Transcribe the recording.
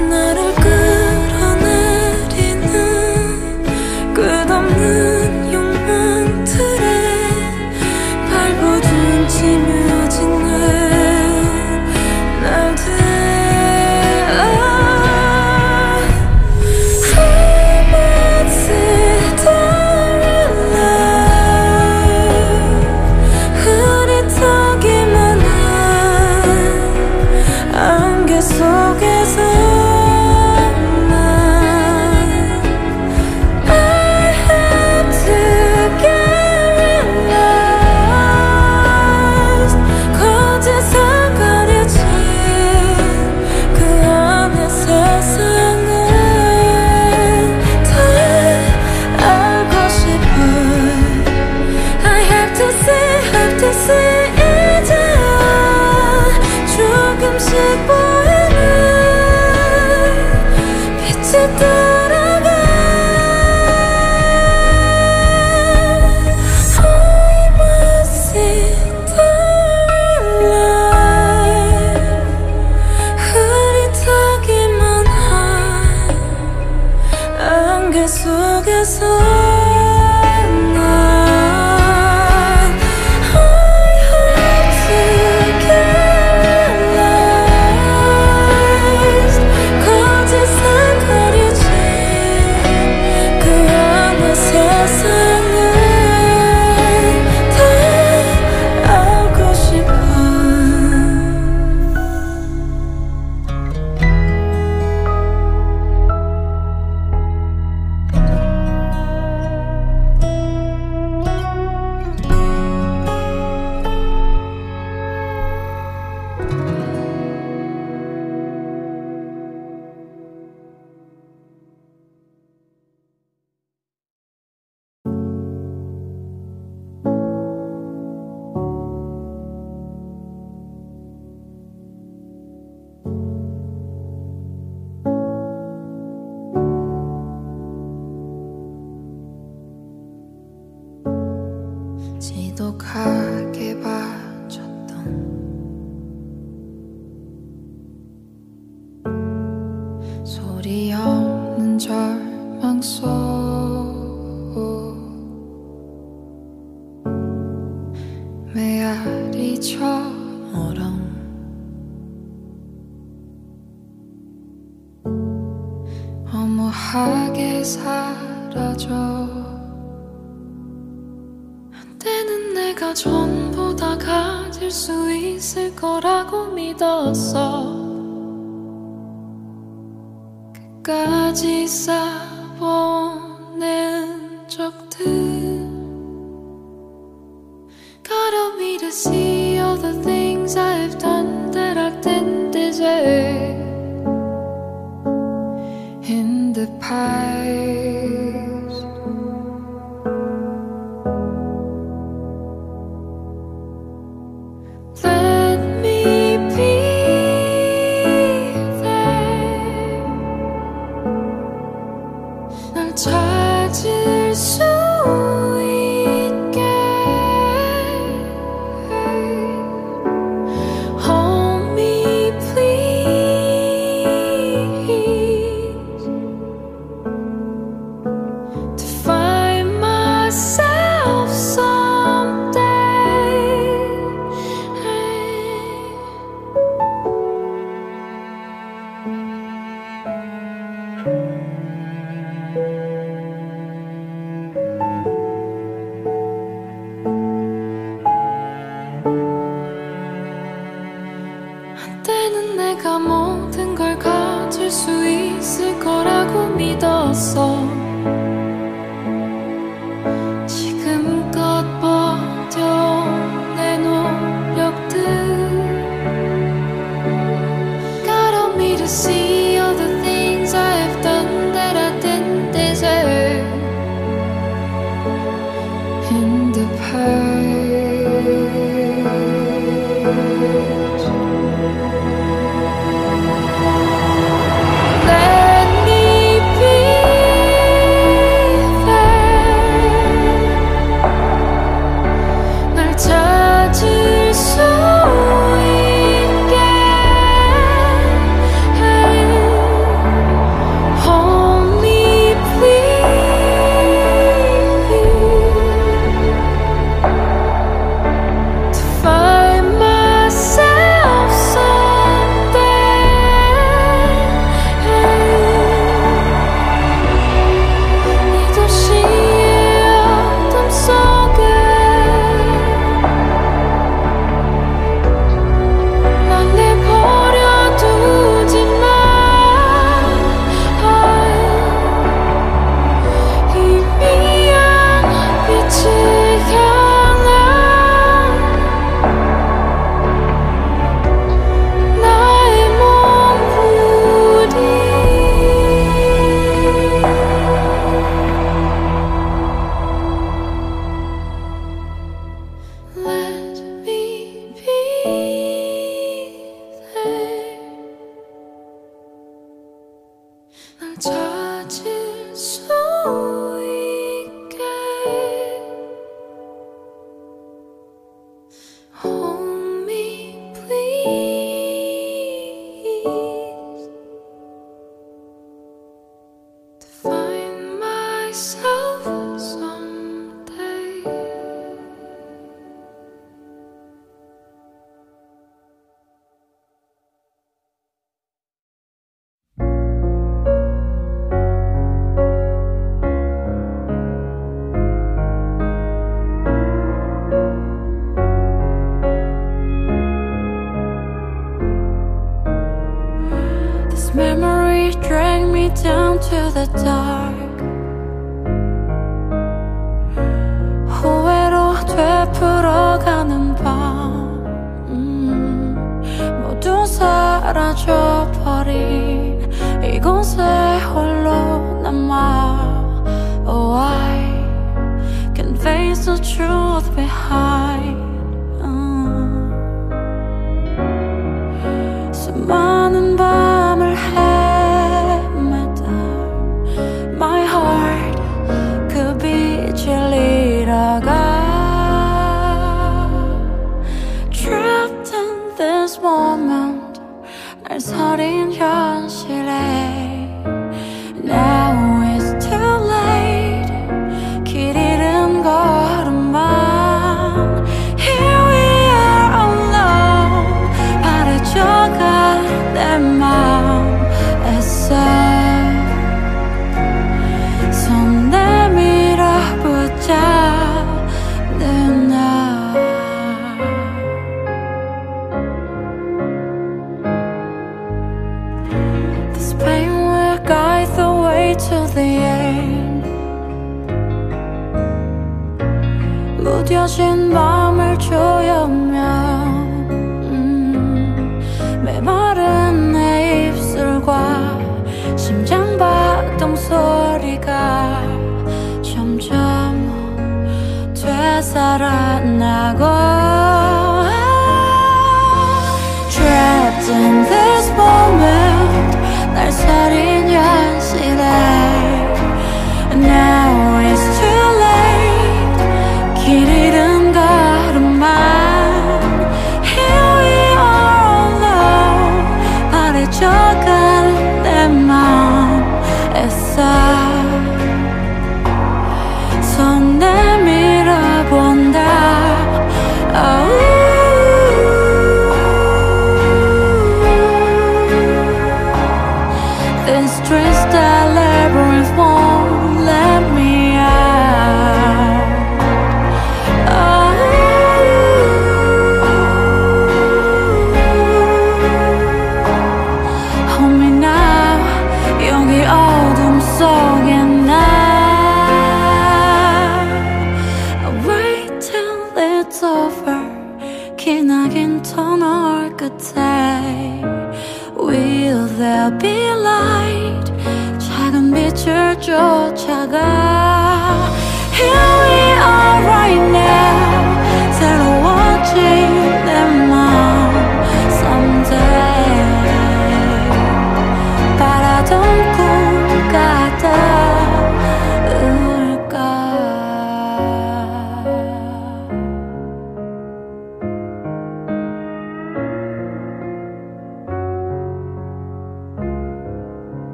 not a 똑똑하게 봐줬던 소리 없는 절망 속 메아리처럼 허무하게 사라져 네가 전부 다 가질 수 있을 거라고 믿었어. 끝까지 쌓 se corre down to the dark 후회로 되풀어가는 밤 모두 사라져버린 이곳에 홀로 남아 Oh I can face the truth behind 텅빈 밤을 조여며 음, 메마른 내 입술과 심장 바동 소리가 점점 되살아나고